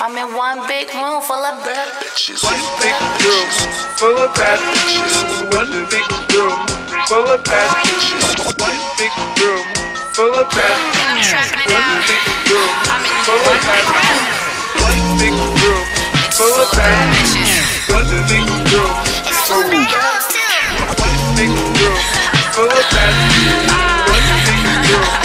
I'm in one big room full of bad bitches. One big room full of bad bitches. One big room full of bad bitches. One big room full of bad bitches. One big room full of bad bitches. One big room full of bad bitches. One big room full of bad bitches. One big room full of bad bitches. One big room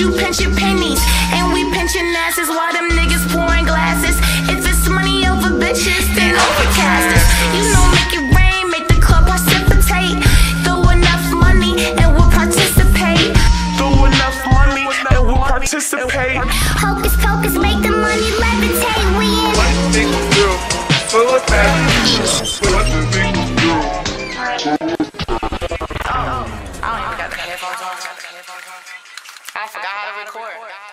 you pinching pennies. And we pinching asses while them niggas pouring glasses. If it's money over bitches, then overcast us. You know, make it rain, make the club precipitate. Throw enough money and we'll participate. Throw enough money and we'll participate. Hocus pocus, make the money levitate. We in it. Full of passion, Oh, I don't even got the headphones on gotta record.